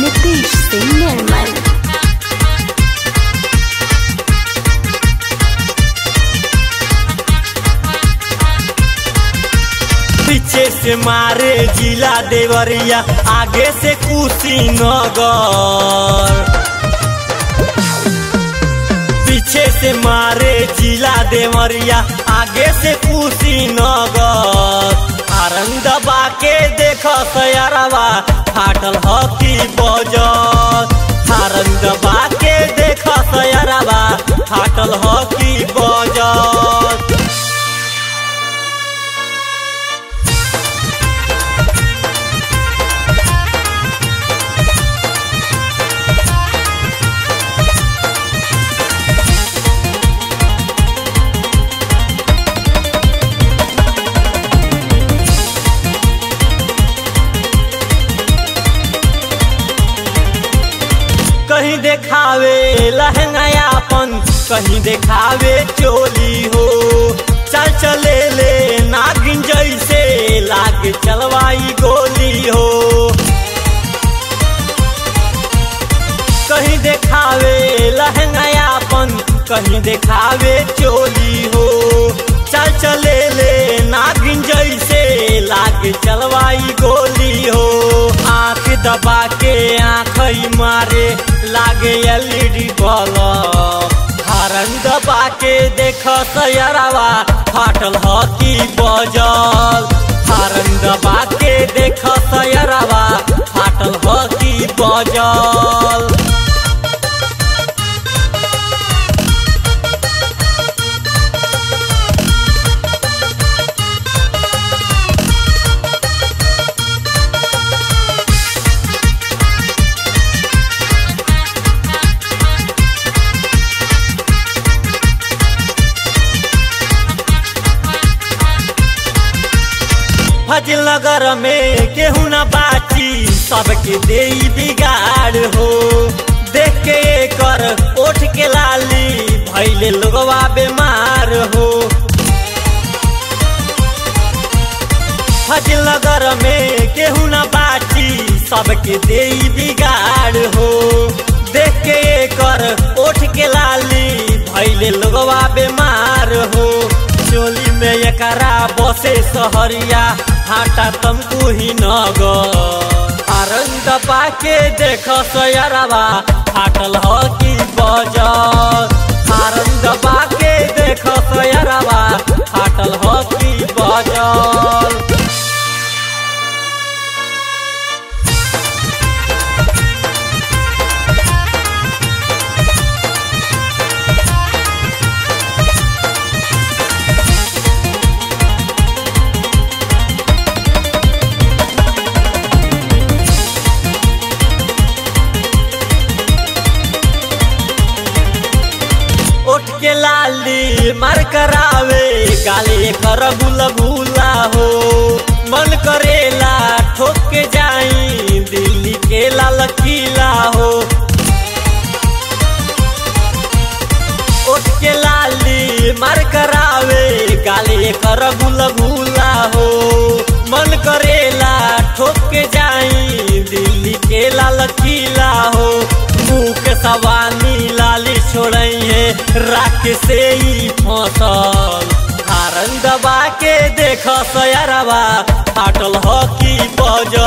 नितेश सिंह निर्मल पीछे से मारे जिला देवरिया, आगे से कुशीनगर पीछे से मारे जिला देवरिया, आगे से कुशीनगर आरंगबा के देख सयरवा फाटल हकी बजत। आरंग दबा के देख सयारवा फाटल हकी बजत। कहीं देखावे लहंगायापन कहीं देखावे चोली हो। चल चले ले, नागिन जैसे लागे चलवाई गोली हो। कहीं देखावे लहंगायापन कहीं देखावे चोली हो। चल चले ले, नागिन जैसे लागे चलवाई गोली हो। आँख दबा के आँख मारे लागे एलईडी बल्ब। हरन दबा के देख सयरवा फाटल हकी बजल। हरन दबा के देख सयरवा फाटल हकी बजल। फजल नगर में केहू न बाची, सबके दे बिगाड़ हो। देख के कर ओठ के लाली भैले लोगवा बीमार हो। फजल नगर में केहू न बाची, सबके दे बिगाड़ हो। देख के कर ओठ के लाली भैले लोगवा बीमार हो। चोली में एकरा बसे सहरिया, हाटा तमकू ही नगर आरंग पाके देख सयरवा, फाटल हकी बज। आरंग पाके देख सयरवा, फाटल बजल उठ के लाली मार करावे, गाले कर बुला भूला हो। मन करेला ठोक के जाई दिल्ली के लाल किला हो। के लाली मार करावे, गाले कर बुला भूला हो। मन करेला ठोक के जाई दिल्ली के लाल किला राख से फ़सल। हारन दबा के देख सयरवा फाटल हकी बजल